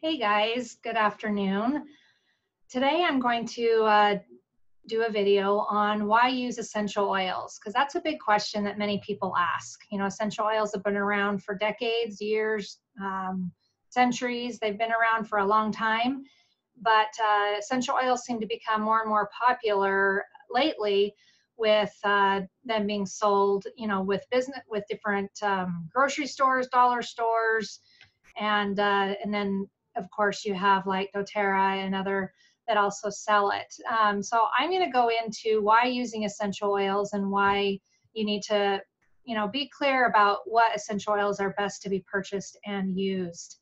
Hey guys, good afternoon. Today I'm going to uh, do a video on why use essential oils because that's a big question that many people ask. You know, essential oils have been around for decades, years, um, centuries. They've been around for a long time, but uh, essential oils seem to become more and more popular lately with uh, them being sold, you know, with business, with different um, grocery stores, dollar stores, and uh, and then of course, you have like doTERRA and other that also sell it. Um, so I'm going to go into why using essential oils and why you need to, you know, be clear about what essential oils are best to be purchased and used.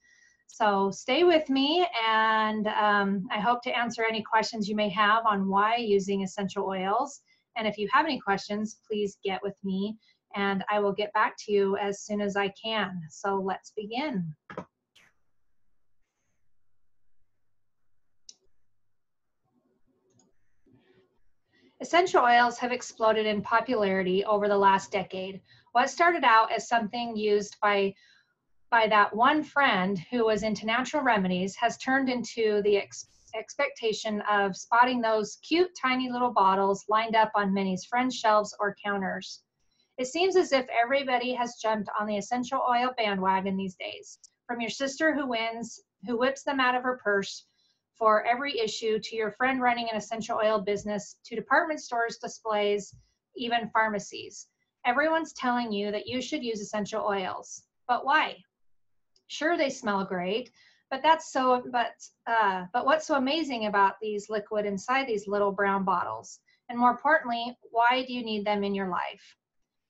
So stay with me, and um, I hope to answer any questions you may have on why using essential oils. And if you have any questions, please get with me, and I will get back to you as soon as I can. So let's begin. Essential oils have exploded in popularity over the last decade. What started out as something used by by that one friend who was into natural remedies has turned into the ex expectation of spotting those cute tiny little bottles lined up on many's friend shelves or counters. It seems as if everybody has jumped on the essential oil bandwagon these days. From your sister who wins, who whips them out of her purse, for every issue to your friend running an essential oil business to department stores, displays, even pharmacies. Everyone's telling you that you should use essential oils. But why? Sure, they smell great, but that's so but uh, but what's so amazing about these liquid inside these little brown bottles? And more importantly, why do you need them in your life?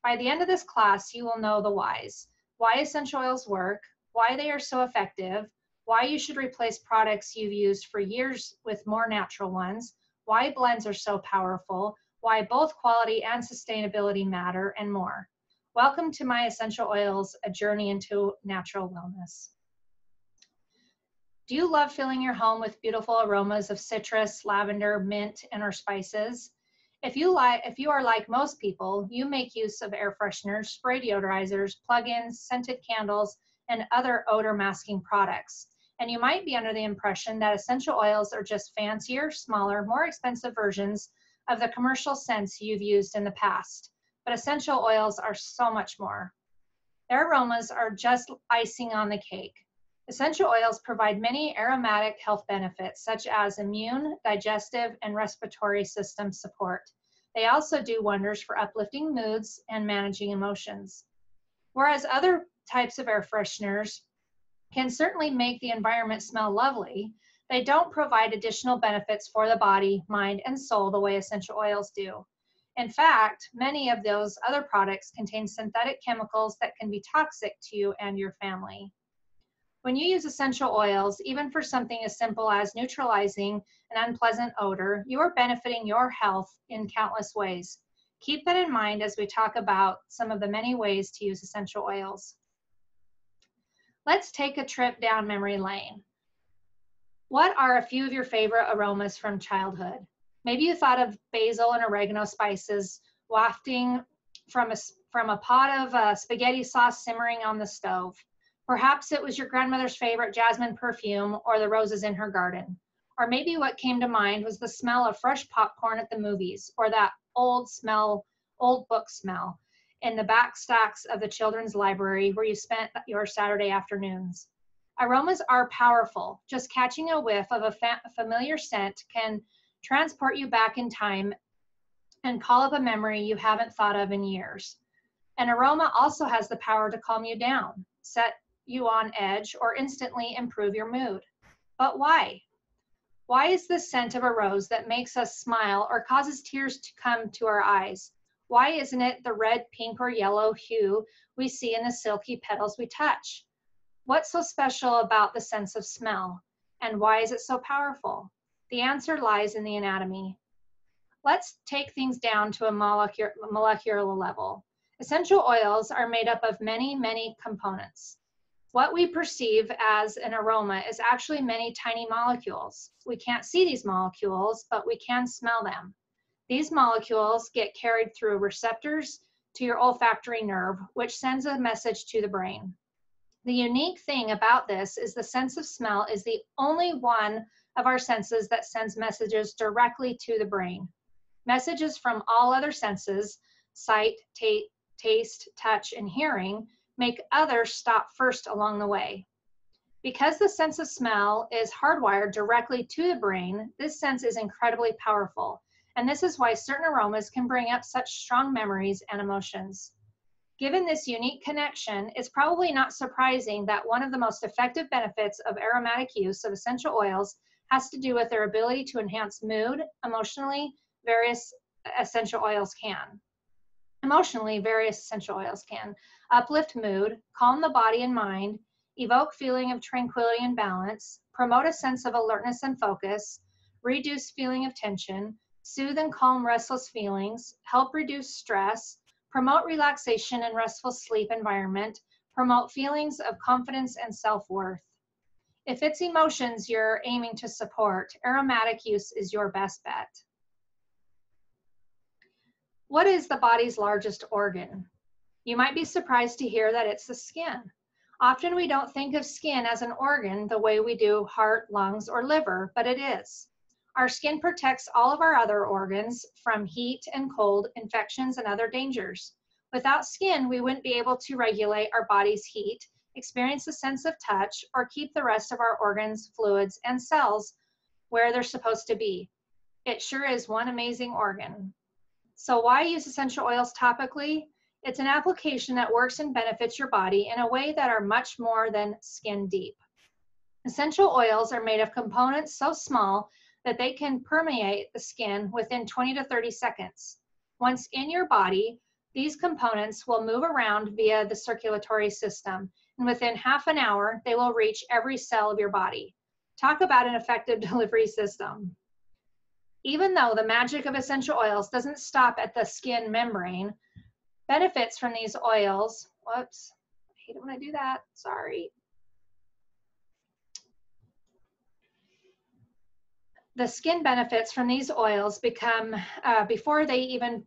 By the end of this class, you will know the whys. Why essential oils work, why they are so effective, why you should replace products you've used for years with more natural ones, why blends are so powerful, why both quality and sustainability matter, and more. Welcome to My Essential Oils, a journey into natural wellness. Do you love filling your home with beautiful aromas of citrus, lavender, mint, and or spices? If you like, if you are like most people, you make use of air fresheners, spray deodorizers, plug-ins, scented candles, and other odor masking products and you might be under the impression that essential oils are just fancier, smaller, more expensive versions of the commercial scents you've used in the past. But essential oils are so much more. Their aromas are just icing on the cake. Essential oils provide many aromatic health benefits, such as immune, digestive, and respiratory system support. They also do wonders for uplifting moods and managing emotions. Whereas other types of air fresheners can certainly make the environment smell lovely, they don't provide additional benefits for the body, mind, and soul the way essential oils do. In fact, many of those other products contain synthetic chemicals that can be toxic to you and your family. When you use essential oils, even for something as simple as neutralizing an unpleasant odor, you are benefiting your health in countless ways. Keep that in mind as we talk about some of the many ways to use essential oils. Let's take a trip down memory lane. What are a few of your favorite aromas from childhood? Maybe you thought of basil and oregano spices wafting from a, from a pot of uh, spaghetti sauce simmering on the stove. Perhaps it was your grandmother's favorite jasmine perfume or the roses in her garden. Or maybe what came to mind was the smell of fresh popcorn at the movies or that old smell, old book smell in the back stacks of the children's library where you spent your Saturday afternoons. Aromas are powerful. Just catching a whiff of a fa familiar scent can transport you back in time and call up a memory you haven't thought of in years. An aroma also has the power to calm you down, set you on edge, or instantly improve your mood. But why? Why is the scent of a rose that makes us smile or causes tears to come to our eyes why isn't it the red, pink, or yellow hue we see in the silky petals we touch? What's so special about the sense of smell? And why is it so powerful? The answer lies in the anatomy. Let's take things down to a molecular, molecular level. Essential oils are made up of many, many components. What we perceive as an aroma is actually many tiny molecules. We can't see these molecules, but we can smell them. These molecules get carried through receptors to your olfactory nerve, which sends a message to the brain. The unique thing about this is the sense of smell is the only one of our senses that sends messages directly to the brain. Messages from all other senses, sight, taste, touch, and hearing, make others stop first along the way. Because the sense of smell is hardwired directly to the brain, this sense is incredibly powerful. And this is why certain aromas can bring up such strong memories and emotions. Given this unique connection, it's probably not surprising that one of the most effective benefits of aromatic use of essential oils has to do with their ability to enhance mood. Emotionally, various essential oils can. Emotionally, various essential oils can uplift mood, calm the body and mind, evoke feeling of tranquility and balance, promote a sense of alertness and focus, reduce feeling of tension, soothe and calm restless feelings, help reduce stress, promote relaxation and restful sleep environment, promote feelings of confidence and self-worth. If it's emotions you're aiming to support, aromatic use is your best bet. What is the body's largest organ? You might be surprised to hear that it's the skin. Often we don't think of skin as an organ the way we do heart, lungs, or liver, but it is. Our skin protects all of our other organs from heat and cold, infections, and other dangers. Without skin, we wouldn't be able to regulate our body's heat, experience a sense of touch, or keep the rest of our organs, fluids, and cells where they're supposed to be. It sure is one amazing organ. So why use essential oils topically? It's an application that works and benefits your body in a way that are much more than skin deep. Essential oils are made of components so small that they can permeate the skin within 20 to 30 seconds. Once in your body, these components will move around via the circulatory system, and within half an hour, they will reach every cell of your body. Talk about an effective delivery system. Even though the magic of essential oils doesn't stop at the skin membrane, benefits from these oils, whoops, I hate it when I do that, sorry. The skin benefits from these oils become uh, before they even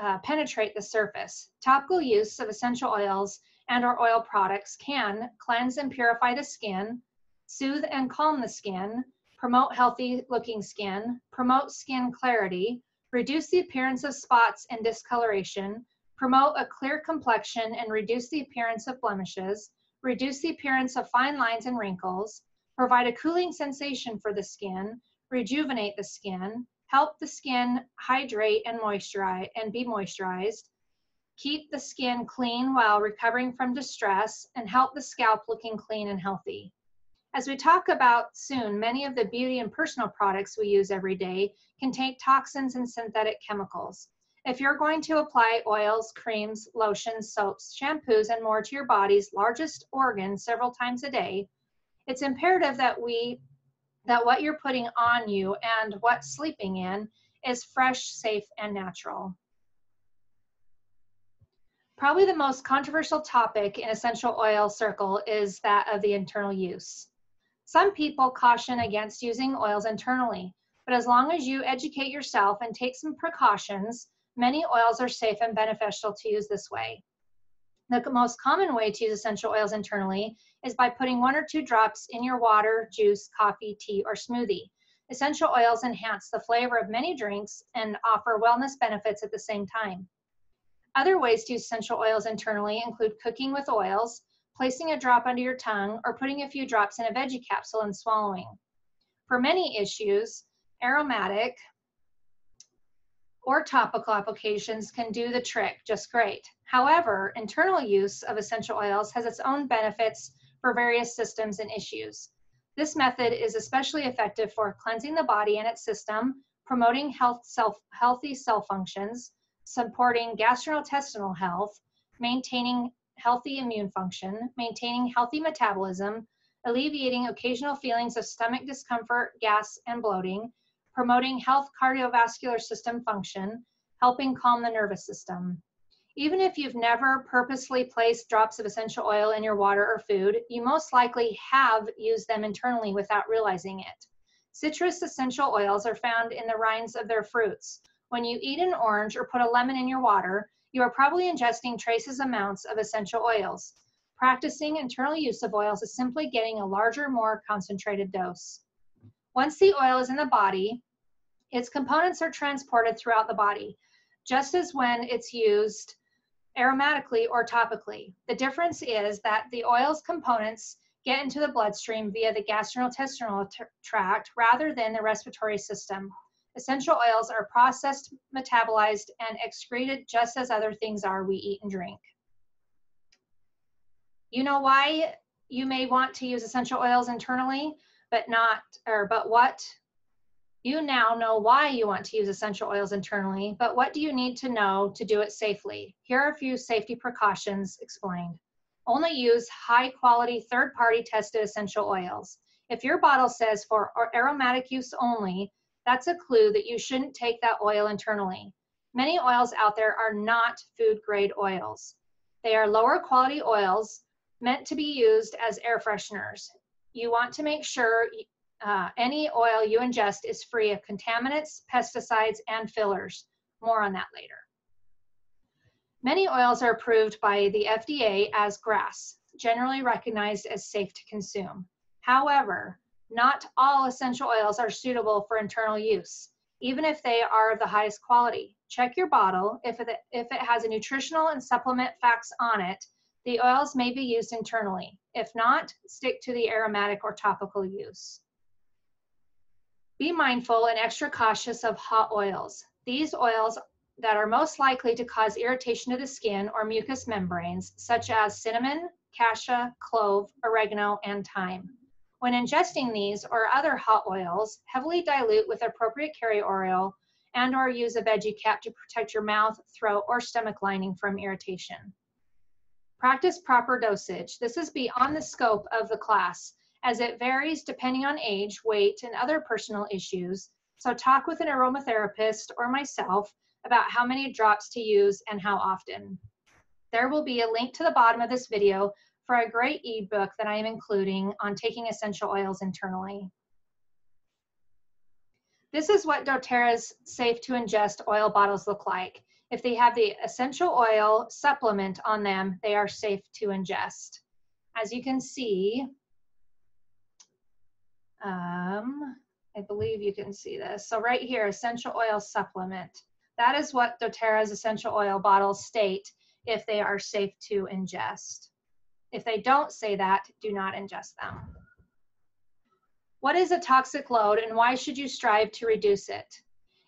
uh, penetrate the surface. Topical use of essential oils and or oil products can cleanse and purify the skin, soothe and calm the skin, promote healthy looking skin, promote skin clarity, reduce the appearance of spots and discoloration, promote a clear complexion and reduce the appearance of blemishes, reduce the appearance of fine lines and wrinkles, provide a cooling sensation for the skin, rejuvenate the skin, help the skin hydrate and moisturize and be moisturized, keep the skin clean while recovering from distress, and help the scalp looking clean and healthy. As we talk about soon, many of the beauty and personal products we use every day contain toxins and synthetic chemicals. If you're going to apply oils, creams, lotions, soaps, shampoos, and more to your body's largest organ several times a day, it's imperative that we that what you're putting on you and what sleeping in is fresh, safe, and natural. Probably the most controversial topic in essential oil circle is that of the internal use. Some people caution against using oils internally, but as long as you educate yourself and take some precautions, many oils are safe and beneficial to use this way. The most common way to use essential oils internally is by putting one or two drops in your water, juice, coffee, tea, or smoothie. Essential oils enhance the flavor of many drinks and offer wellness benefits at the same time. Other ways to use essential oils internally include cooking with oils, placing a drop under your tongue, or putting a few drops in a veggie capsule and swallowing. For many issues, aromatic, or topical applications can do the trick just great. However, internal use of essential oils has its own benefits for various systems and issues. This method is especially effective for cleansing the body and its system, promoting health, self, healthy cell functions, supporting gastrointestinal health, maintaining healthy immune function, maintaining healthy metabolism, alleviating occasional feelings of stomach discomfort, gas, and bloating, promoting health cardiovascular system function, helping calm the nervous system. Even if you've never purposely placed drops of essential oil in your water or food, you most likely have used them internally without realizing it. Citrus essential oils are found in the rinds of their fruits. When you eat an orange or put a lemon in your water, you are probably ingesting traces amounts of essential oils. Practicing internal use of oils is simply getting a larger, more concentrated dose. Once the oil is in the body, its components are transported throughout the body, just as when it's used aromatically or topically. The difference is that the oil's components get into the bloodstream via the gastrointestinal tract rather than the respiratory system. Essential oils are processed, metabolized, and excreted just as other things are we eat and drink. You know why you may want to use essential oils internally, but not, or but what? You now know why you want to use essential oils internally, but what do you need to know to do it safely? Here are a few safety precautions explained. Only use high quality third party tested essential oils. If your bottle says for aromatic use only, that's a clue that you shouldn't take that oil internally. Many oils out there are not food grade oils. They are lower quality oils meant to be used as air fresheners. You want to make sure uh, any oil you ingest is free of contaminants, pesticides, and fillers. More on that later. Many oils are approved by the FDA as GRAS, generally recognized as safe to consume. However, not all essential oils are suitable for internal use, even if they are of the highest quality. Check your bottle. If it, if it has a nutritional and supplement facts on it, the oils may be used internally. If not, stick to the aromatic or topical use. Be mindful and extra cautious of hot oils. These oils that are most likely to cause irritation to the skin or mucous membranes, such as cinnamon, cassia, clove, oregano, and thyme. When ingesting these or other hot oils, heavily dilute with appropriate carrier oil and or use a veggie cap to protect your mouth, throat, or stomach lining from irritation. Practice proper dosage. This is beyond the scope of the class as it varies depending on age, weight, and other personal issues. So talk with an aromatherapist or myself about how many drops to use and how often. There will be a link to the bottom of this video for a great ebook that I am including on taking essential oils internally. This is what doTERRA's safe to ingest oil bottles look like. If they have the essential oil supplement on them, they are safe to ingest. As you can see, um, I believe you can see this. So right here, essential oil supplement. That is what doTERRA's essential oil bottles state if they are safe to ingest. If they don't say that, do not ingest them. What is a toxic load and why should you strive to reduce it?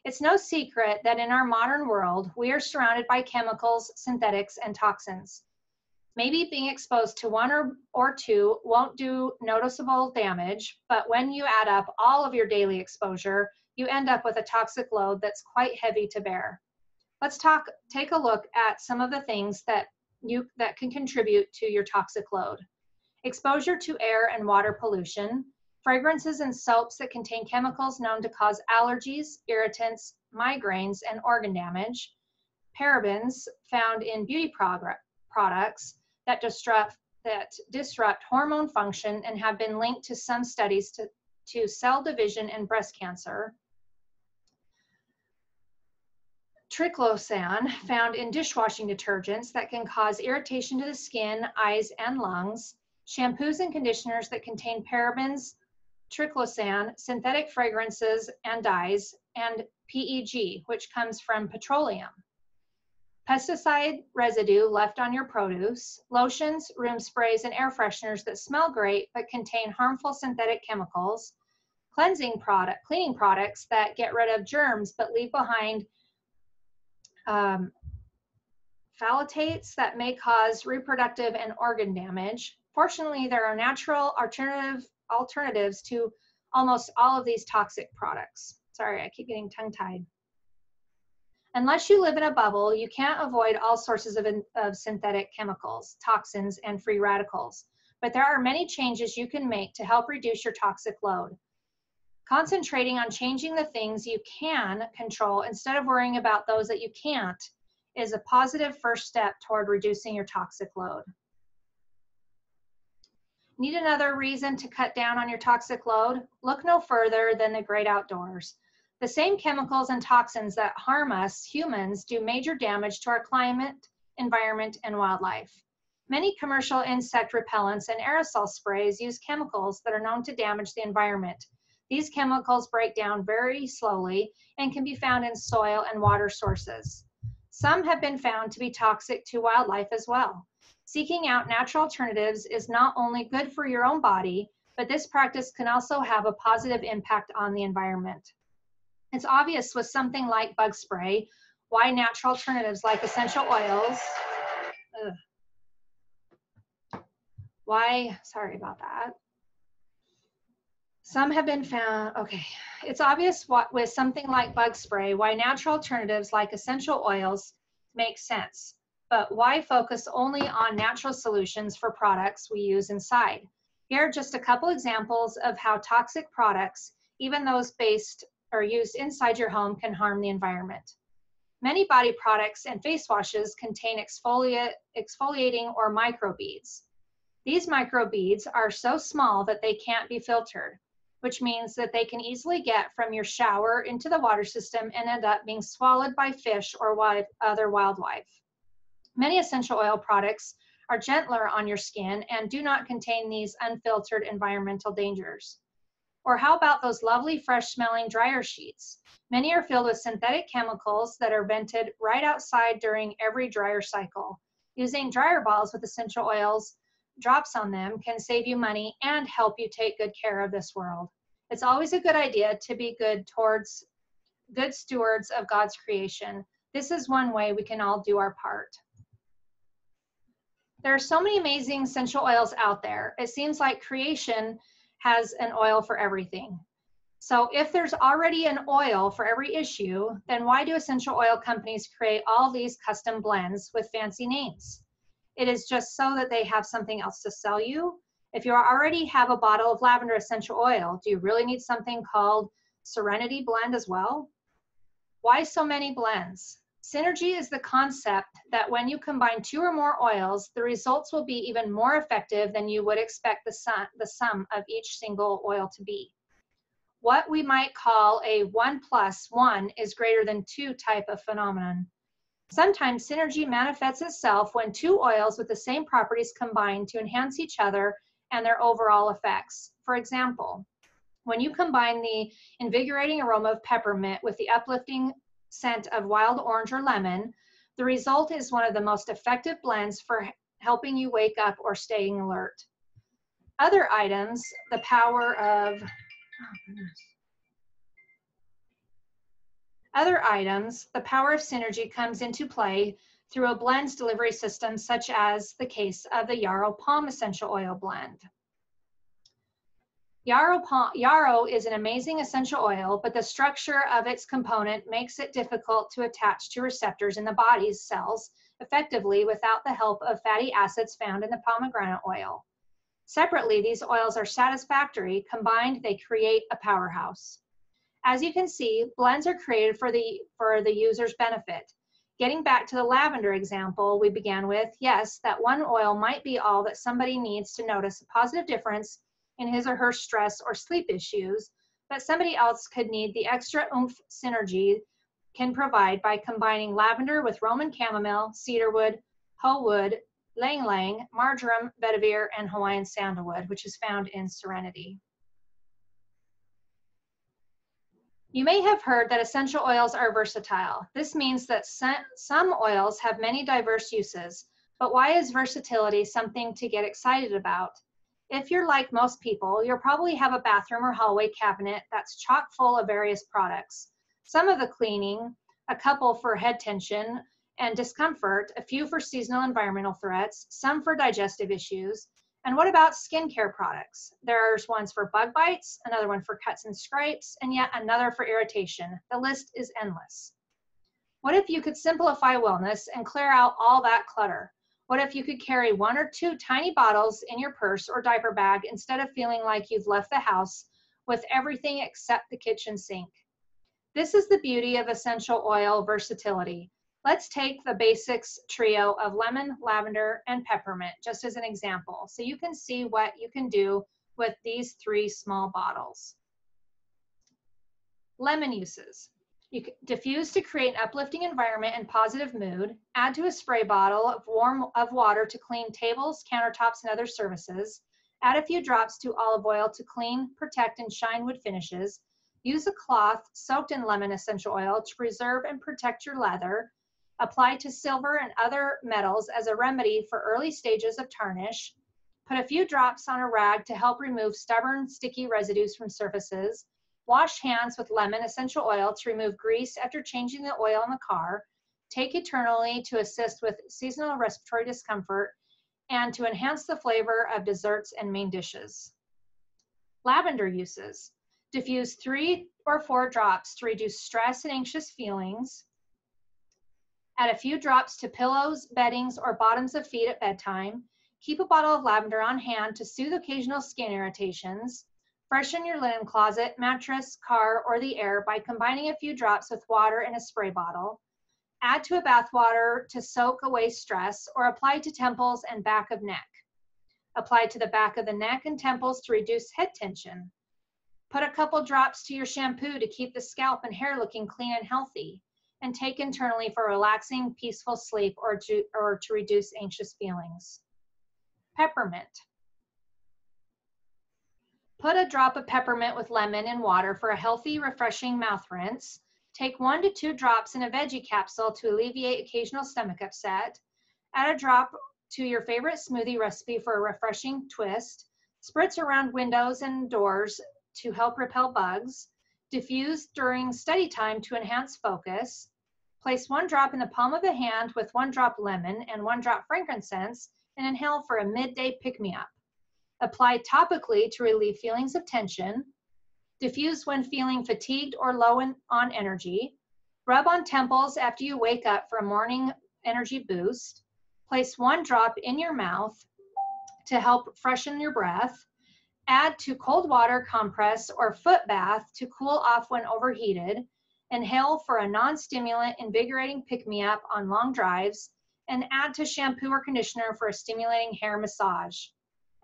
It's no secret that in our modern world, we are surrounded by chemicals, synthetics, and toxins. Maybe being exposed to one or, or two won't do noticeable damage, but when you add up all of your daily exposure, you end up with a toxic load that's quite heavy to bear. Let's talk, take a look at some of the things that you that can contribute to your toxic load. Exposure to air and water pollution, fragrances and soaps that contain chemicals known to cause allergies, irritants, migraines, and organ damage, parabens found in beauty products that disrupt, that disrupt hormone function and have been linked to some studies to, to cell division and breast cancer, triclosan found in dishwashing detergents that can cause irritation to the skin, eyes, and lungs, shampoos and conditioners that contain parabens, triclosan, synthetic fragrances and dyes, and PEG, which comes from petroleum. Pesticide residue left on your produce, lotions, room sprays, and air fresheners that smell great but contain harmful synthetic chemicals, cleansing product, cleaning products that get rid of germs but leave behind um, phthalates that may cause reproductive and organ damage. Fortunately, there are natural alternative alternatives to almost all of these toxic products. Sorry, I keep getting tongue-tied. Unless you live in a bubble, you can't avoid all sources of, of synthetic chemicals, toxins, and free radicals. But there are many changes you can make to help reduce your toxic load. Concentrating on changing the things you can control instead of worrying about those that you can't is a positive first step toward reducing your toxic load. Need another reason to cut down on your toxic load? Look no further than the great outdoors. The same chemicals and toxins that harm us humans do major damage to our climate, environment, and wildlife. Many commercial insect repellents and aerosol sprays use chemicals that are known to damage the environment. These chemicals break down very slowly and can be found in soil and water sources. Some have been found to be toxic to wildlife as well. Seeking out natural alternatives is not only good for your own body, but this practice can also have a positive impact on the environment. It's obvious with something like bug spray why natural alternatives like essential oils, ugh, why, sorry about that. Some have been found, okay. It's obvious what with something like bug spray, why natural alternatives like essential oils make sense. But why focus only on natural solutions for products we use inside? Here are just a couple examples of how toxic products, even those based or used inside your home, can harm the environment. Many body products and face washes contain exfoliating or microbeads. These microbeads are so small that they can't be filtered, which means that they can easily get from your shower into the water system and end up being swallowed by fish or wild, other wildlife. Many essential oil products are gentler on your skin and do not contain these unfiltered environmental dangers. Or how about those lovely fresh smelling dryer sheets? Many are filled with synthetic chemicals that are vented right outside during every dryer cycle. Using dryer balls with essential oils drops on them can save you money and help you take good care of this world. It's always a good idea to be good towards good stewards of God's creation. This is one way we can all do our part. There are so many amazing essential oils out there. It seems like creation has an oil for everything. So if there's already an oil for every issue, then why do essential oil companies create all these custom blends with fancy names? It is just so that they have something else to sell you. If you already have a bottle of lavender essential oil, do you really need something called Serenity Blend as well? Why so many blends? Synergy is the concept that when you combine two or more oils, the results will be even more effective than you would expect the, sum, the sum of each single oil to be. What we might call a one plus one is greater than two type of phenomenon. Sometimes synergy manifests itself when two oils with the same properties combine to enhance each other and their overall effects. For example, when you combine the invigorating aroma of peppermint with the uplifting scent of wild orange or lemon, the result is one of the most effective blends for helping you wake up or staying alert. Other items, the power of, oh other items, the power of synergy comes into play through a blends delivery system such as the case of the Yarrow Pom Essential Oil Blend. Yarrow, pom, yarrow is an amazing essential oil, but the structure of its component makes it difficult to attach to receptors in the body's cells effectively without the help of fatty acids found in the pomegranate oil. Separately, these oils are satisfactory. Combined, they create a powerhouse. As you can see, blends are created for the, for the user's benefit. Getting back to the lavender example we began with, yes, that one oil might be all that somebody needs to notice a positive difference in his or her stress or sleep issues, but somebody else could need the extra oomph synergy can provide by combining lavender with Roman chamomile, cedarwood, ho wood, ylang ylang, marjoram, vetiver, and Hawaiian sandalwood, which is found in Serenity. You may have heard that essential oils are versatile. This means that some oils have many diverse uses, but why is versatility something to get excited about? If you're like most people, you'll probably have a bathroom or hallway cabinet that's chock full of various products. Some of the cleaning, a couple for head tension and discomfort, a few for seasonal environmental threats, some for digestive issues, and what about skincare products? There's ones for bug bites, another one for cuts and scrapes, and yet another for irritation. The list is endless. What if you could simplify wellness and clear out all that clutter? What if you could carry one or two tiny bottles in your purse or diaper bag instead of feeling like you've left the house with everything except the kitchen sink? This is the beauty of essential oil versatility. Let's take the basics trio of lemon, lavender, and peppermint just as an example. So you can see what you can do with these three small bottles. Lemon uses. You diffuse to create an uplifting environment and positive mood. Add to a spray bottle of warm of water to clean tables, countertops, and other surfaces. Add a few drops to olive oil to clean, protect, and shine wood finishes. Use a cloth soaked in lemon essential oil to preserve and protect your leather. Apply to silver and other metals as a remedy for early stages of tarnish. Put a few drops on a rag to help remove stubborn, sticky residues from surfaces. Wash hands with lemon essential oil to remove grease after changing the oil in the car. Take eternally to assist with seasonal respiratory discomfort and to enhance the flavor of desserts and main dishes. Lavender uses. Diffuse three or four drops to reduce stress and anxious feelings. Add a few drops to pillows, beddings, or bottoms of feet at bedtime. Keep a bottle of lavender on hand to soothe occasional skin irritations. Freshen your linen closet, mattress, car, or the air by combining a few drops with water in a spray bottle. Add to a bath water to soak away stress or apply to temples and back of neck. Apply to the back of the neck and temples to reduce head tension. Put a couple drops to your shampoo to keep the scalp and hair looking clean and healthy. And take internally for relaxing, peaceful sleep or to, or to reduce anxious feelings. Peppermint. Put a drop of peppermint with lemon in water for a healthy, refreshing mouth rinse. Take one to two drops in a veggie capsule to alleviate occasional stomach upset. Add a drop to your favorite smoothie recipe for a refreshing twist. Spritz around windows and doors to help repel bugs. Diffuse during study time to enhance focus. Place one drop in the palm of the hand with one drop lemon and one drop frankincense and inhale for a midday pick me up. Apply topically to relieve feelings of tension. Diffuse when feeling fatigued or low in, on energy. Rub on temples after you wake up for a morning energy boost. Place one drop in your mouth to help freshen your breath. Add to cold water compress or foot bath to cool off when overheated. Inhale for a non stimulant, invigorating pick me up on long drives. And add to shampoo or conditioner for a stimulating hair massage.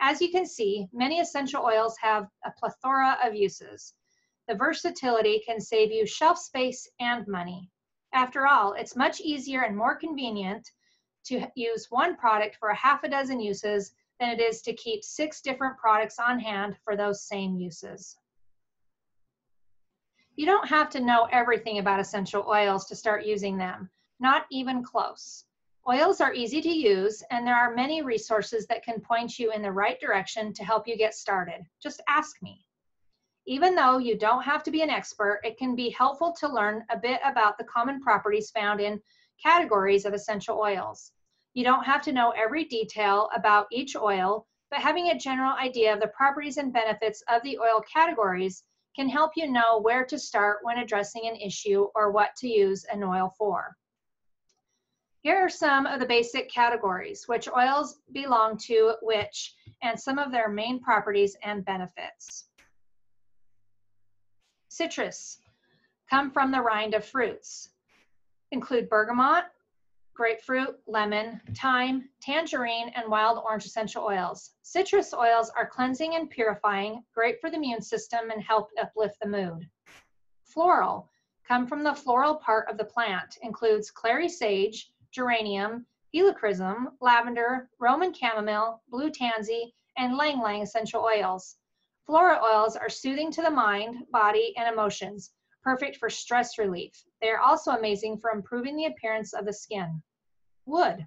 As you can see, many essential oils have a plethora of uses. The versatility can save you shelf space and money. After all, it's much easier and more convenient to use one product for a half a dozen uses than it is to keep six different products on hand for those same uses. You don't have to know everything about essential oils to start using them, not even close. Oils are easy to use, and there are many resources that can point you in the right direction to help you get started. Just ask me. Even though you don't have to be an expert, it can be helpful to learn a bit about the common properties found in categories of essential oils. You don't have to know every detail about each oil, but having a general idea of the properties and benefits of the oil categories can help you know where to start when addressing an issue or what to use an oil for. Here are some of the basic categories, which oils belong to which, and some of their main properties and benefits. Citrus come from the rind of fruits. Include bergamot, grapefruit, lemon, thyme, tangerine, and wild orange essential oils. Citrus oils are cleansing and purifying, great for the immune system, and help uplift the mood. Floral come from the floral part of the plant, includes clary sage, geranium, helichrysum, lavender, Roman chamomile, blue tansy, and ylang ylang essential oils. Flora oils are soothing to the mind, body, and emotions, perfect for stress relief. They are also amazing for improving the appearance of the skin. Wood.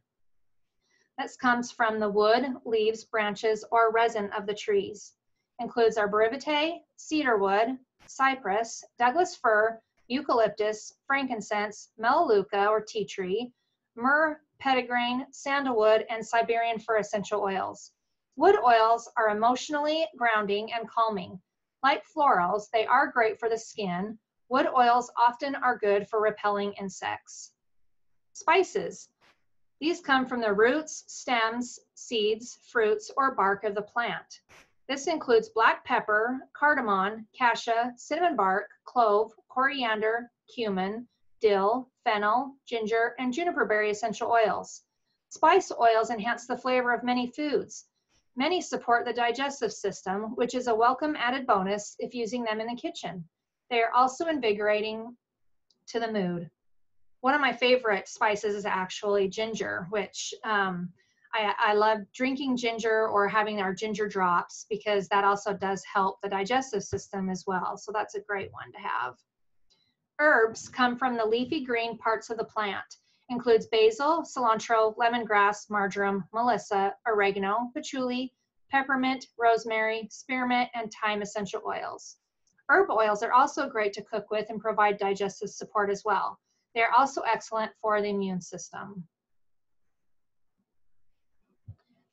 This comes from the wood, leaves, branches, or resin of the trees. Includes arborvitae, cedar wood, cypress, Douglas fir, eucalyptus, frankincense, melaleuca or tea tree, myrrh, petitgrain, sandalwood, and Siberian fir essential oils. Wood oils are emotionally grounding and calming. Like florals, they are great for the skin. Wood oils often are good for repelling insects. Spices. These come from the roots, stems, seeds, fruits, or bark of the plant. This includes black pepper, cardamom, cassia, cinnamon bark, clove, coriander, cumin, dill, fennel, ginger, and juniper berry essential oils. Spice oils enhance the flavor of many foods. Many support the digestive system, which is a welcome added bonus if using them in the kitchen. They are also invigorating to the mood. One of my favorite spices is actually ginger, which um, I, I love drinking ginger or having our ginger drops because that also does help the digestive system as well. So that's a great one to have. Herbs come from the leafy green parts of the plant. Includes basil, cilantro, lemongrass, marjoram, melissa, oregano, patchouli, peppermint, rosemary, spearmint, and thyme essential oils. Herb oils are also great to cook with and provide digestive support as well. They are also excellent for the immune system.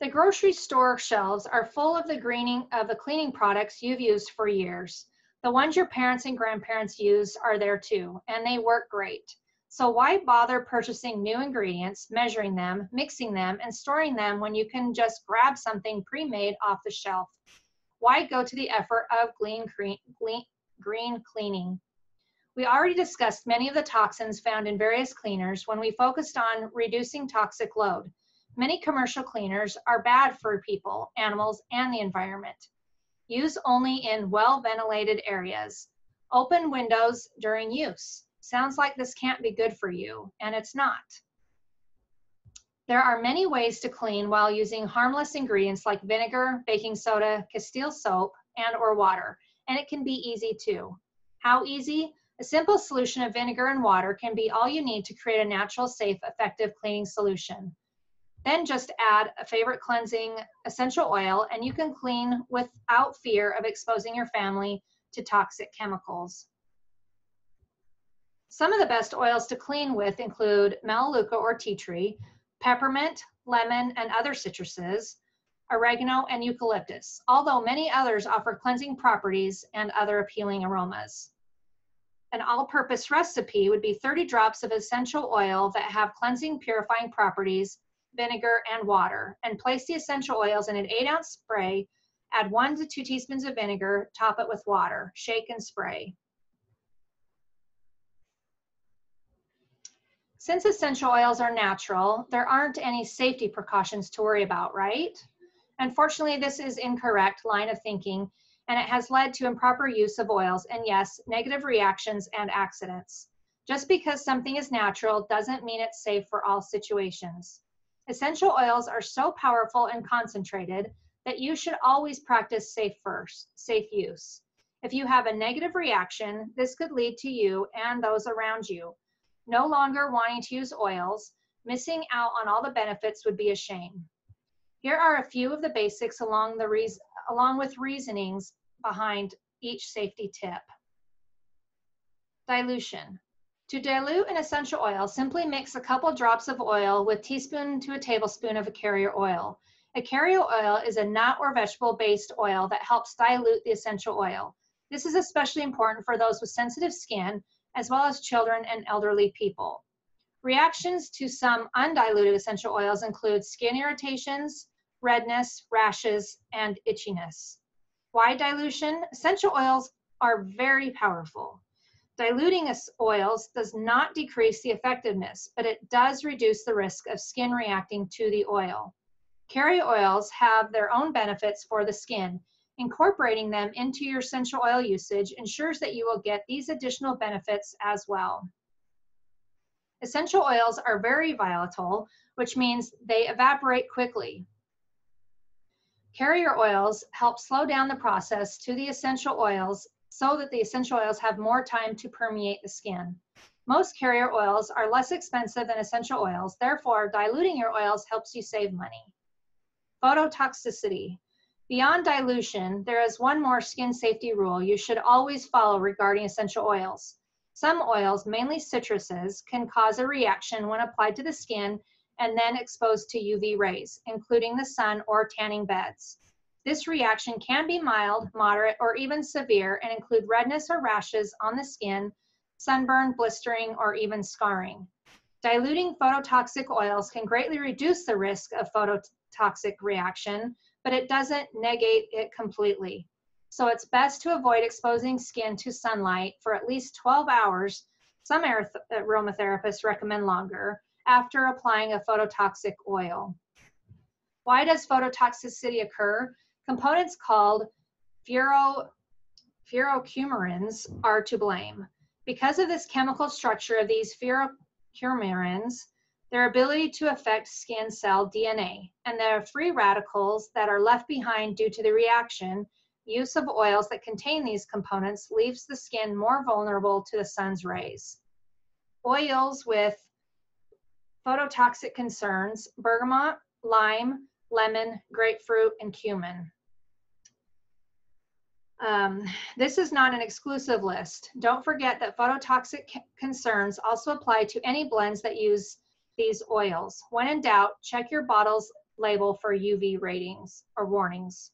The grocery store shelves are full of the greening of the cleaning products you've used for years. The ones your parents and grandparents use are there too, and they work great. So why bother purchasing new ingredients, measuring them, mixing them, and storing them when you can just grab something pre-made off the shelf? Why go to the effort of green, green cleaning? We already discussed many of the toxins found in various cleaners when we focused on reducing toxic load. Many commercial cleaners are bad for people, animals, and the environment. Use only in well-ventilated areas. Open windows during use. Sounds like this can't be good for you, and it's not. There are many ways to clean while using harmless ingredients like vinegar, baking soda, Castile soap, and or water, and it can be easy too. How easy? A simple solution of vinegar and water can be all you need to create a natural, safe, effective cleaning solution. Then just add a favorite cleansing essential oil and you can clean without fear of exposing your family to toxic chemicals. Some of the best oils to clean with include melaleuca or tea tree, peppermint, lemon, and other citruses, oregano, and eucalyptus, although many others offer cleansing properties and other appealing aromas. An all-purpose recipe would be 30 drops of essential oil that have cleansing purifying properties vinegar, and water, and place the essential oils in an eight ounce spray. Add one to two teaspoons of vinegar, top it with water, shake and spray. Since essential oils are natural, there aren't any safety precautions to worry about, right? Unfortunately, this is incorrect line of thinking, and it has led to improper use of oils and yes, negative reactions and accidents. Just because something is natural doesn't mean it's safe for all situations. Essential oils are so powerful and concentrated that you should always practice safe first, safe use. If you have a negative reaction, this could lead to you and those around you no longer wanting to use oils, missing out on all the benefits would be a shame. Here are a few of the basics along, the along with reasonings behind each safety tip. Dilution. To dilute an essential oil, simply mix a couple drops of oil with teaspoon to a tablespoon of a carrier oil. A carrier oil is a nut or vegetable based oil that helps dilute the essential oil. This is especially important for those with sensitive skin, as well as children and elderly people. Reactions to some undiluted essential oils include skin irritations, redness, rashes, and itchiness. Why dilution? Essential oils are very powerful. Diluting oils does not decrease the effectiveness, but it does reduce the risk of skin reacting to the oil. Carrier oils have their own benefits for the skin. Incorporating them into your essential oil usage ensures that you will get these additional benefits as well. Essential oils are very volatile, which means they evaporate quickly. Carrier oils help slow down the process to the essential oils so that the essential oils have more time to permeate the skin. Most carrier oils are less expensive than essential oils, therefore diluting your oils helps you save money. Phototoxicity. Beyond dilution, there is one more skin safety rule you should always follow regarding essential oils. Some oils, mainly citruses, can cause a reaction when applied to the skin and then exposed to UV rays, including the sun or tanning beds. This reaction can be mild, moderate, or even severe and include redness or rashes on the skin, sunburn, blistering, or even scarring. Diluting phototoxic oils can greatly reduce the risk of phototoxic reaction, but it doesn't negate it completely. So it's best to avoid exposing skin to sunlight for at least 12 hours. Some aromatherapists recommend longer after applying a phototoxic oil. Why does phototoxicity occur? Components called furo, furocoumarins are to blame. Because of this chemical structure of these furocoumarins, their ability to affect skin cell DNA, and the free radicals that are left behind due to the reaction, use of oils that contain these components leaves the skin more vulnerable to the sun's rays. Oils with phototoxic concerns, bergamot, lime, lemon, grapefruit, and cumin. Um, this is not an exclusive list. Don't forget that phototoxic concerns also apply to any blends that use these oils. When in doubt, check your bottle's label for UV ratings or warnings.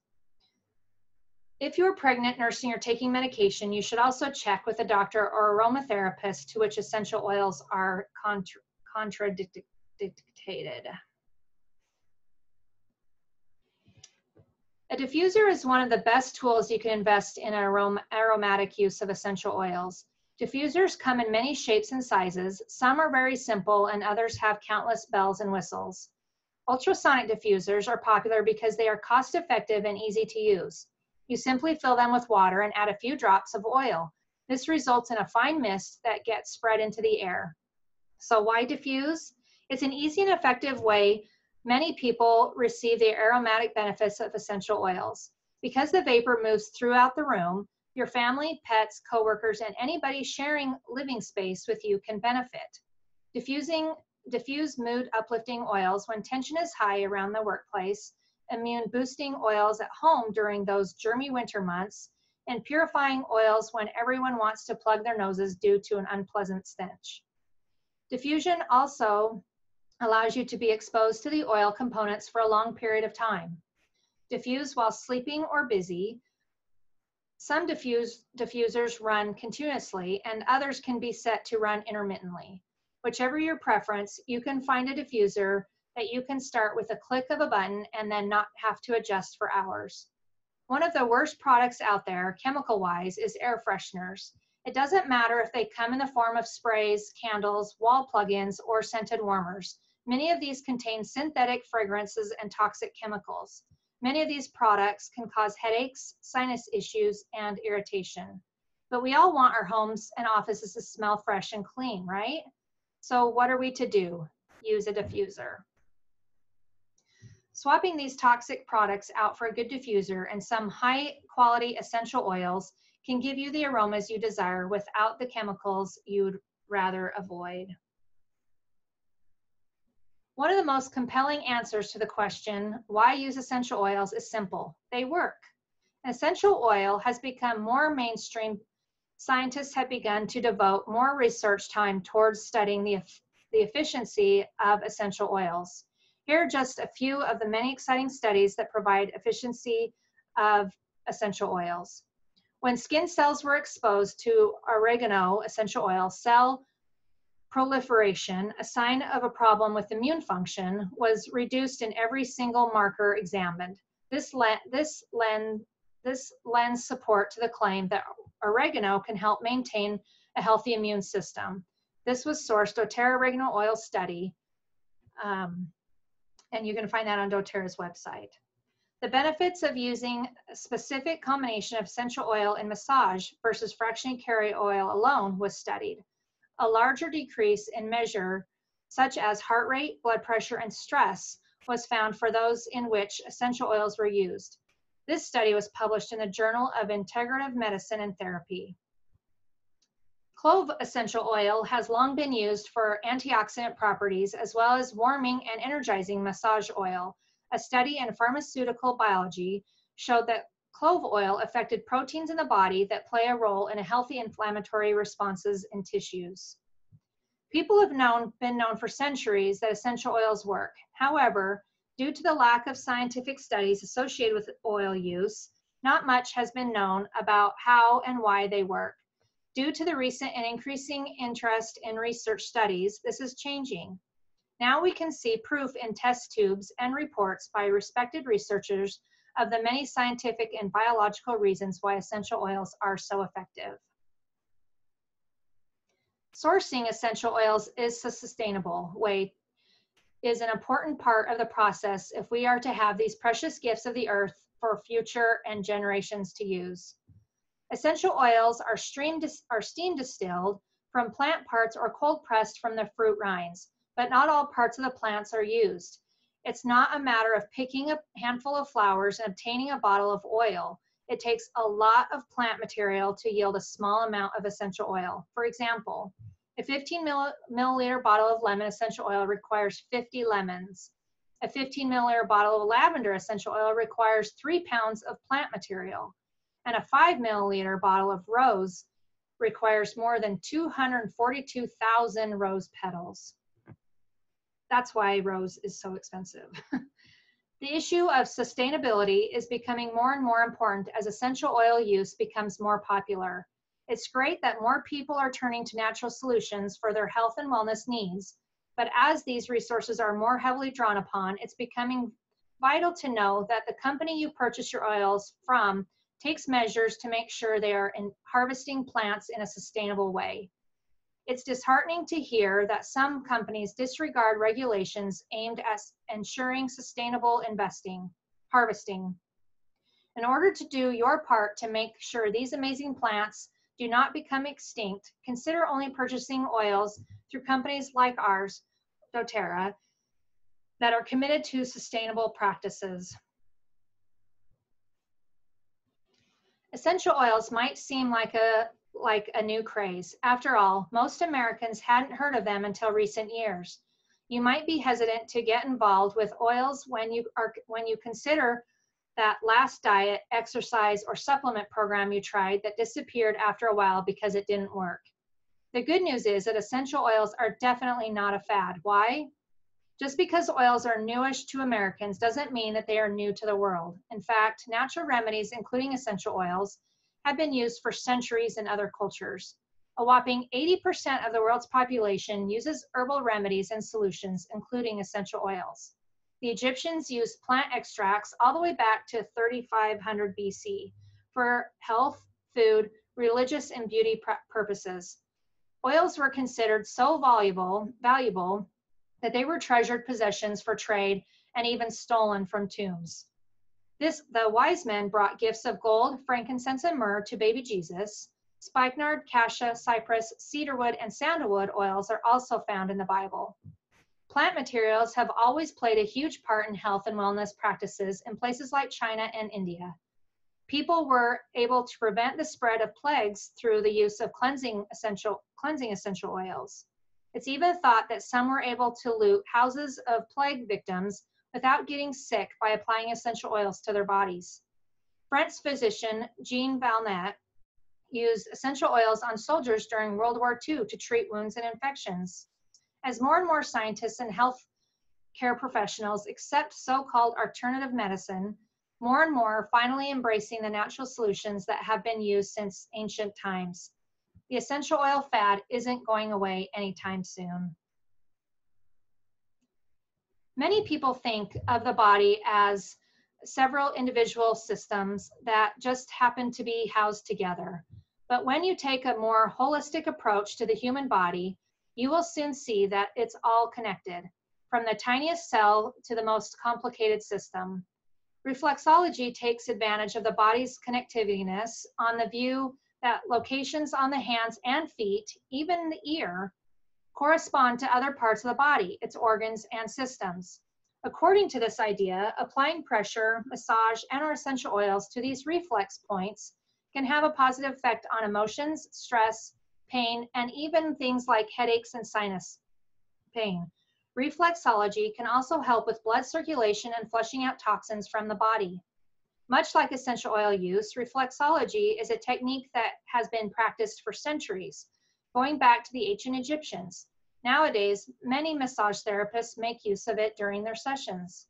If you're pregnant, nursing, or taking medication, you should also check with a doctor or aromatherapist to which essential oils are contra contradicted. A diffuser is one of the best tools you can invest in arom aromatic use of essential oils. Diffusers come in many shapes and sizes. Some are very simple and others have countless bells and whistles. Ultrasonic diffusers are popular because they are cost effective and easy to use. You simply fill them with water and add a few drops of oil. This results in a fine mist that gets spread into the air. So why diffuse? It's an easy and effective way many people receive the aromatic benefits of essential oils. Because the vapor moves throughout the room, your family, pets, coworkers, and anybody sharing living space with you can benefit. Diffusing diffuse mood uplifting oils when tension is high around the workplace, immune boosting oils at home during those germy winter months, and purifying oils when everyone wants to plug their noses due to an unpleasant stench. Diffusion also allows you to be exposed to the oil components for a long period of time. Diffuse while sleeping or busy. Some diffuse, diffusers run continuously and others can be set to run intermittently. Whichever your preference, you can find a diffuser that you can start with a click of a button and then not have to adjust for hours. One of the worst products out there, chemical wise, is air fresheners. It doesn't matter if they come in the form of sprays, candles, wall plug-ins, or scented warmers. Many of these contain synthetic fragrances and toxic chemicals. Many of these products can cause headaches, sinus issues, and irritation. But we all want our homes and offices to smell fresh and clean, right? So what are we to do? Use a diffuser. Swapping these toxic products out for a good diffuser and some high quality essential oils can give you the aromas you desire without the chemicals you'd rather avoid. One of the most compelling answers to the question, why use essential oils, is simple. They work. Essential oil has become more mainstream. Scientists have begun to devote more research time towards studying the, the efficiency of essential oils. Here are just a few of the many exciting studies that provide efficiency of essential oils. When skin cells were exposed to oregano essential oil, cell proliferation, a sign of a problem with immune function, was reduced in every single marker examined. This, le this, lend this lends support to the claim that oregano can help maintain a healthy immune system. This was sourced doTERRA Oregano Oil Study, um, and you can find that on doTERRA's website. The benefits of using a specific combination of essential oil in massage versus fractionated carrier oil alone was studied a larger decrease in measure such as heart rate, blood pressure, and stress was found for those in which essential oils were used. This study was published in the Journal of Integrative Medicine and Therapy. Clove essential oil has long been used for antioxidant properties as well as warming and energizing massage oil. A study in pharmaceutical biology showed that clove oil affected proteins in the body that play a role in a healthy inflammatory responses in tissues. People have known, been known for centuries that essential oils work. However, due to the lack of scientific studies associated with oil use, not much has been known about how and why they work. Due to the recent and increasing interest in research studies, this is changing. Now we can see proof in test tubes and reports by respected researchers of the many scientific and biological reasons why essential oils are so effective. Sourcing essential oils is a sustainable way is an important part of the process if we are to have these precious gifts of the earth for future and generations to use. Essential oils are, are steam distilled from plant parts or cold pressed from the fruit rinds, but not all parts of the plants are used. It's not a matter of picking a handful of flowers and obtaining a bottle of oil. It takes a lot of plant material to yield a small amount of essential oil. For example, a 15 milliliter bottle of lemon essential oil requires 50 lemons. A 15 milliliter bottle of lavender essential oil requires three pounds of plant material. And a five milliliter bottle of rose requires more than 242,000 rose petals. That's why rose is so expensive. the issue of sustainability is becoming more and more important as essential oil use becomes more popular. It's great that more people are turning to natural solutions for their health and wellness needs, but as these resources are more heavily drawn upon, it's becoming vital to know that the company you purchase your oils from takes measures to make sure they are in harvesting plants in a sustainable way. It's disheartening to hear that some companies disregard regulations aimed at ensuring sustainable investing, harvesting. In order to do your part to make sure these amazing plants do not become extinct, consider only purchasing oils through companies like ours, doTERRA, that are committed to sustainable practices. Essential oils might seem like a like a new craze. After all, most Americans hadn't heard of them until recent years. You might be hesitant to get involved with oils when you are when you consider that last diet, exercise, or supplement program you tried that disappeared after a while because it didn't work. The good news is that essential oils are definitely not a fad. Why? Just because oils are newish to Americans doesn't mean that they are new to the world. In fact, natural remedies, including essential oils, have been used for centuries in other cultures. A whopping 80% of the world's population uses herbal remedies and solutions, including essential oils. The Egyptians used plant extracts all the way back to 3500 BC for health, food, religious, and beauty purposes. Oils were considered so valuable, valuable that they were treasured possessions for trade and even stolen from tombs. This, the wise men brought gifts of gold, frankincense, and myrrh to baby Jesus. Spikenard, cassia, cypress, cedarwood, and sandalwood oils are also found in the Bible. Plant materials have always played a huge part in health and wellness practices in places like China and India. People were able to prevent the spread of plagues through the use of cleansing essential, cleansing essential oils. It's even thought that some were able to loot houses of plague victims without getting sick by applying essential oils to their bodies. French physician Jean Valnet used essential oils on soldiers during World War II to treat wounds and infections. As more and more scientists and health care professionals accept so-called alternative medicine, more and more are finally embracing the natural solutions that have been used since ancient times. The essential oil fad isn't going away anytime soon. Many people think of the body as several individual systems that just happen to be housed together. But when you take a more holistic approach to the human body, you will soon see that it's all connected, from the tiniest cell to the most complicated system. Reflexology takes advantage of the body's connectiviness on the view that locations on the hands and feet, even the ear, correspond to other parts of the body, its organs and systems. According to this idea, applying pressure, massage, and or essential oils to these reflex points can have a positive effect on emotions, stress, pain, and even things like headaches and sinus pain. Reflexology can also help with blood circulation and flushing out toxins from the body. Much like essential oil use, reflexology is a technique that has been practiced for centuries, going back to the ancient Egyptians. Nowadays, many massage therapists make use of it during their sessions.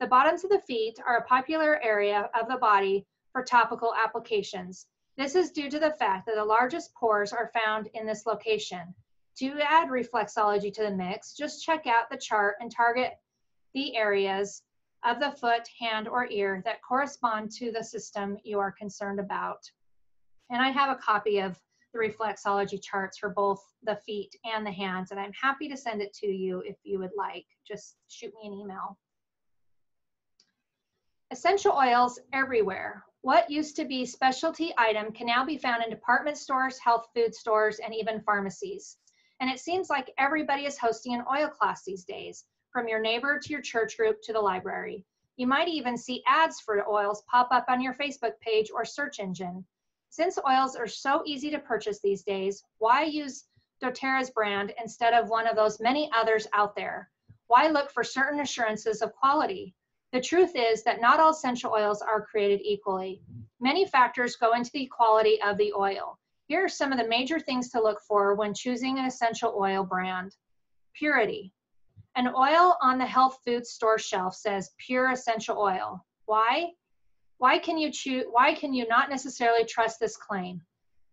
The bottoms of the feet are a popular area of the body for topical applications. This is due to the fact that the largest pores are found in this location. To add reflexology to the mix, just check out the chart and target the areas of the foot, hand, or ear that correspond to the system you are concerned about. And I have a copy of the reflexology charts for both the feet and the hands, and I'm happy to send it to you if you would like. Just shoot me an email. Essential oils everywhere. What used to be specialty item can now be found in department stores, health food stores, and even pharmacies. And it seems like everybody is hosting an oil class these days, from your neighbor to your church group to the library. You might even see ads for oils pop up on your Facebook page or search engine. Since oils are so easy to purchase these days, why use doTERRA's brand instead of one of those many others out there? Why look for certain assurances of quality? The truth is that not all essential oils are created equally. Many factors go into the quality of the oil. Here are some of the major things to look for when choosing an essential oil brand. Purity. An oil on the health food store shelf says pure essential oil. Why? Why can you choose why can you not necessarily trust this claim?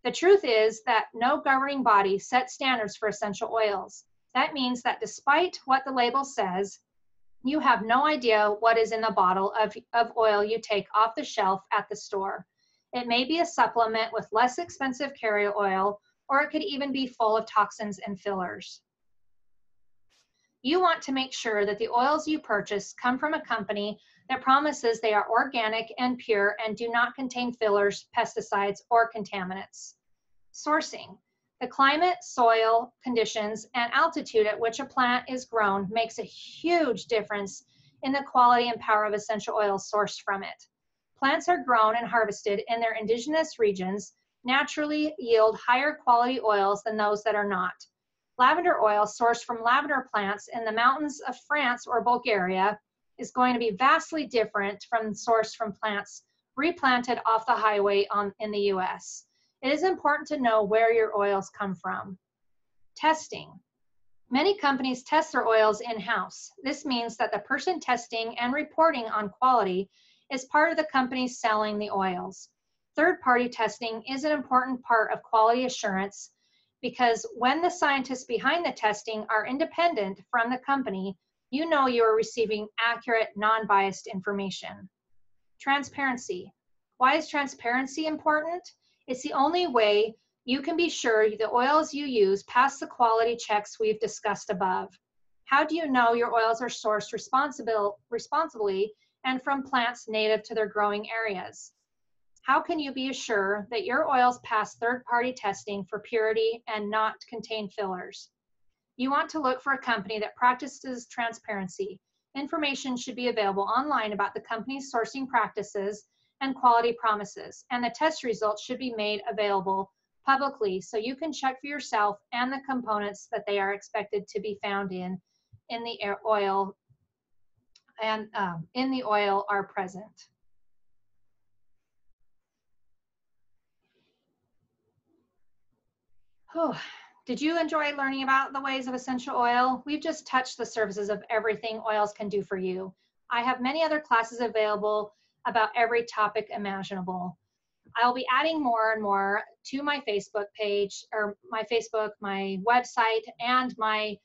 The truth is that no governing body sets standards for essential oils. That means that despite what the label says, you have no idea what is in the bottle of, of oil you take off the shelf at the store. It may be a supplement with less expensive carrier oil, or it could even be full of toxins and fillers. You want to make sure that the oils you purchase come from a company that promises they are organic and pure and do not contain fillers, pesticides, or contaminants. Sourcing. The climate, soil conditions, and altitude at which a plant is grown makes a huge difference in the quality and power of essential oils sourced from it. Plants are grown and harvested in their indigenous regions naturally yield higher quality oils than those that are not. Lavender oil sourced from lavender plants in the mountains of France or Bulgaria is going to be vastly different from sourced from plants replanted off the highway on, in the US. It is important to know where your oils come from. Testing. Many companies test their oils in-house. This means that the person testing and reporting on quality is part of the company selling the oils. Third-party testing is an important part of quality assurance because when the scientists behind the testing are independent from the company, you know you are receiving accurate, non-biased information. Transparency. Why is transparency important? It's the only way you can be sure the oils you use pass the quality checks we've discussed above. How do you know your oils are sourced responsibly and from plants native to their growing areas? How can you be assured that your oils pass third-party testing for purity and not contain fillers? You want to look for a company that practices transparency. Information should be available online about the company's sourcing practices and quality promises, and the test results should be made available publicly so you can check for yourself and the components that they are expected to be found in in the oil and um, in the oil are present. Oh, did you enjoy learning about the ways of essential oil? We've just touched the surfaces of everything oils can do for you. I have many other classes available about every topic imaginable. I'll be adding more and more to my Facebook page or my Facebook, my website, and my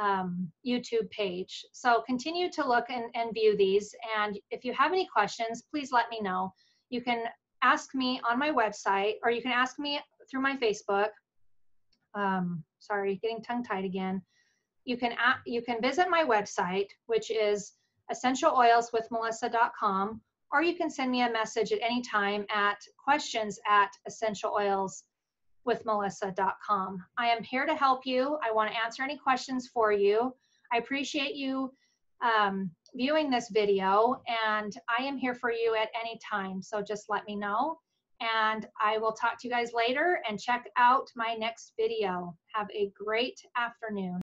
um, YouTube page. So continue to look and, and view these. And if you have any questions, please let me know. You can ask me on my website or you can ask me through my Facebook. Um, sorry, getting tongue tied again. You can, you can visit my website, which is essentialoilswithmelissa.com or you can send me a message at any time at questions at essentialoilswithmelissa.com. I am here to help you. I want to answer any questions for you. I appreciate you um, viewing this video and I am here for you at any time. So just let me know and I will talk to you guys later and check out my next video. Have a great afternoon.